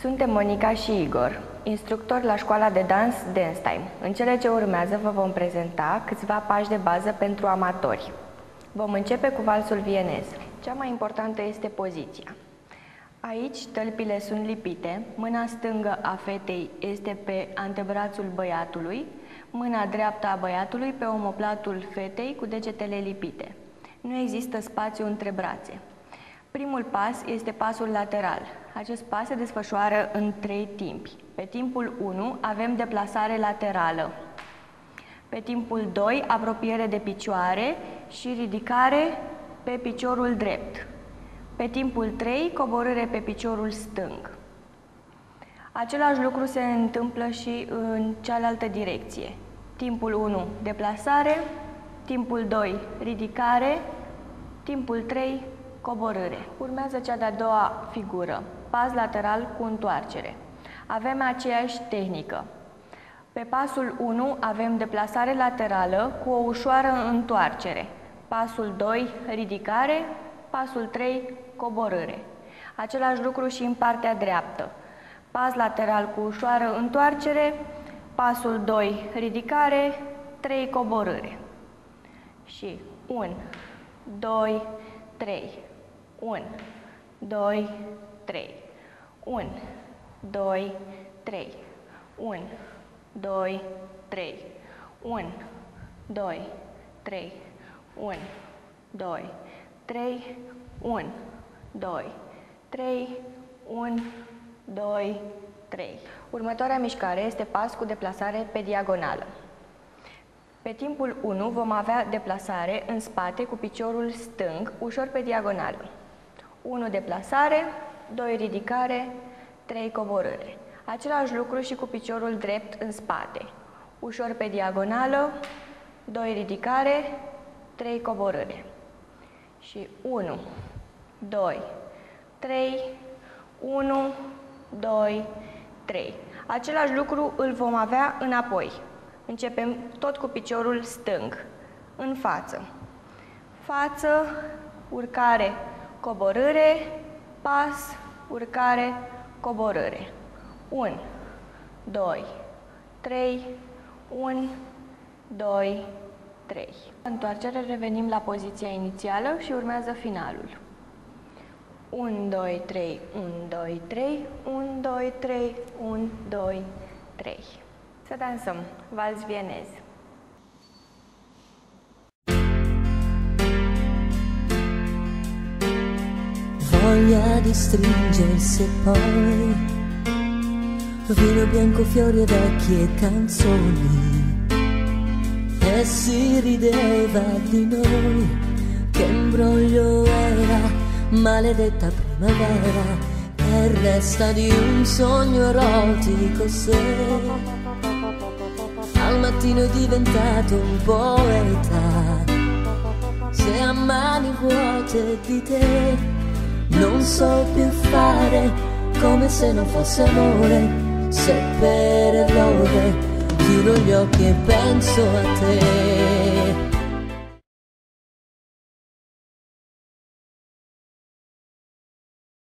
Suntem Monica și Igor, instructori la școala de dans Dance Time. În cele ce urmează vă vom prezenta câțiva pași de bază pentru amatori. Vom începe cu valsul vienez. Cea mai importantă este poziția. Aici tălpile sunt lipite, mâna stângă a fetei este pe antebrațul băiatului, mâna dreaptă a băiatului pe omoplatul fetei cu degetele lipite. Nu există spațiu între brațe. Primul pas este pasul lateral. Acest pas se desfășoară în trei timpi. Pe timpul 1 avem deplasare laterală. Pe timpul 2 apropiere de picioare și ridicare pe piciorul drept. Pe timpul 3 coborâre pe piciorul stâng. Același lucru se întâmplă și în cealaltă direcție. Timpul 1 deplasare, timpul 2 ridicare, timpul 3 Coborâre. Urmează cea de-a doua figură, pas lateral cu întoarcere. Avem aceeași tehnică. Pe pasul 1 avem deplasare laterală cu o ușoară întoarcere. Pasul 2, ridicare. Pasul 3, coborâre. Același lucru și în partea dreaptă. Pas lateral cu ușoară întoarcere, pasul 2, ridicare, 3, coborâre. Și 1, 2, 3, 1, 2, 3, 1, 2, 3, 1, 2, 3, 1, 2, 3, 1, 2, 3, 1, 2, 3, 1, 2, 3. Următoarea mișcare este pas cu deplasare pe diagonală. Pe timpul 1 vom avea deplasare în spate cu piciorul stâng, ușor pe diagonală. 1 deplasare, 2 ridicare, 3 coborâre. Același lucru și cu piciorul drept în spate. Ușor pe diagonală, 2 ridicare, 3 coborâre. Și 1, 2, 3, 1, 2, 3. Același lucru îl vom avea înapoi. Începem tot cu piciorul stâng, în față. Față, urcare, coborâre, pas, urcare, coborâre. 1, 2, 3, 1, 2, 3. Întoarcere, revenim la poziția inițială și urmează finalul. 1, 2, 3, 1, 2, 3, 1, 2, 3, 1, 2, 3. Să dansăm vals vienez. Voglia di stringersi e poi. Vino bianco, fiori e vecchie canzoni. E si rideva di noi che imbroglio era maledetta primavera e resta di un sogno erotico se al mattino è diventato un poeta. Se a mani vuote di te non so più fare come se non fosse amore, se per errore chiudo gli occhi e penso a te.